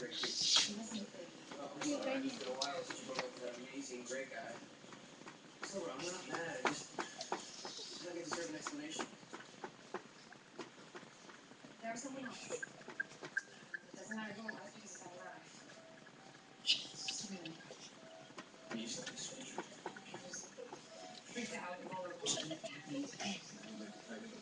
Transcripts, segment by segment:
great kid. I'm sorry. It's been a while you broke up with that amazing great guy. So I'm not mad. I just I think I deserve an explanation. There was something else. It doesn't matter who it was because it's all right. You just like a stranger. Freaked out and vulnerable. I don't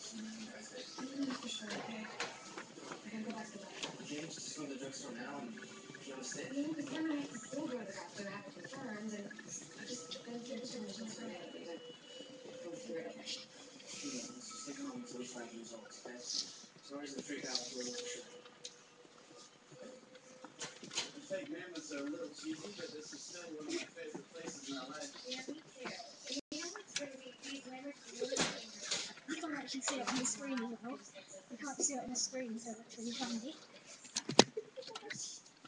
see you guys. Even if you're sure okay. I gotta go back to the doctor. James, just go to the drugstore now and if you understand. You know, because then I have to still go to the doctor to have it confirmed and I just go through the determinations for it. Go through it. You know, let's just stay calm until we find the results, okay? Sorry to freak out for a little sure. The fake mammoths are a little cheesy, but this is still one of my favorite places in LA. Yeah, me too. And you know what's? These lemons really dangerous. You can't actually see it on the screen as well. You can't see it on the screen, so that's really handy. Sometimes it works so bad. I don't care about the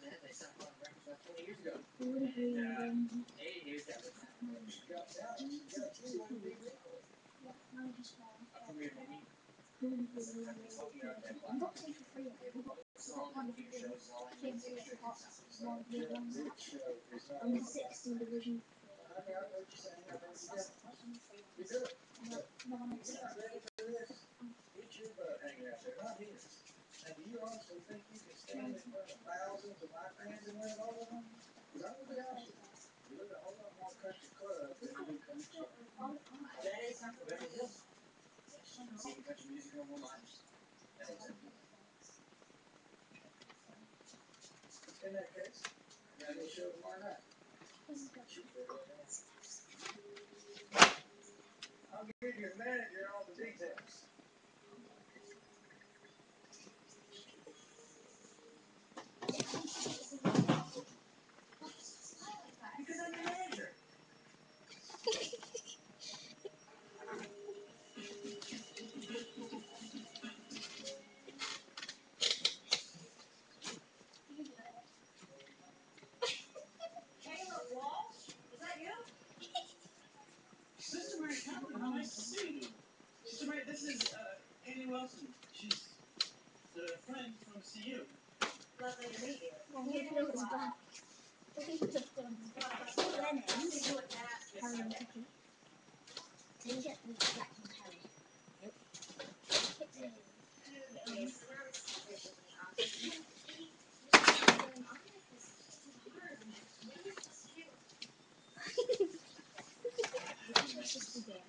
I'm so, so sad. You're as pretty as perfect. But pretty sick magazines. I records. Man, they stopped on records about 20 years ago. Would have been, Hey, here's that with that. She got talent. She got you. What do you need? yeah, no, just one. A premiere movie. Would have been, I've been talking about that I've got two for free. We've got song one on for your free. shows all King in Six In that case, I got a show tomorrow night. I'll give your manager all the details. Because I'm your manager. Caleb Walsh? Is that you? Sister Mary Calvin, nice to see you. Sister Mary, this is uh, Annie Wilson. She's the friend from CU. Lovely to meet you. Well, he was back. He would have gone back. Lennon's. See what that is. Harry and Cookie. Did you get the black and Harry? Yep. Okay, so now it's officially on. What's this again?